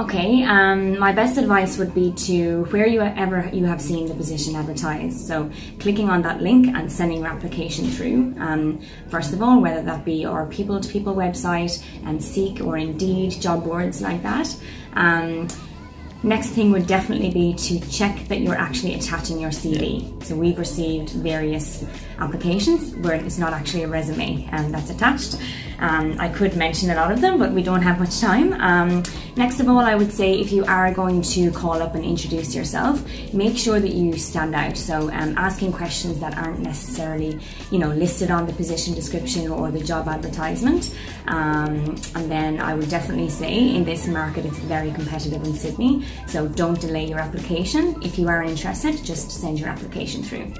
Okay, um, my best advice would be to where you ever you have seen the position advertised. So clicking on that link and sending your application through. Um, first of all, whether that be our people2people website and Seek or Indeed job boards like that. Um, Next thing would definitely be to check that you're actually attaching your CV. So we've received various applications where it's not actually a resume um, that's attached. Um, I could mention a lot of them, but we don't have much time. Um, next of all, I would say if you are going to call up and introduce yourself, make sure that you stand out. So um, asking questions that aren't necessarily, you know, listed on the position description or the job advertisement. Um, and then I would definitely say in this market, it's very competitive in Sydney. So don't delay your application. If you are interested, just send your application through.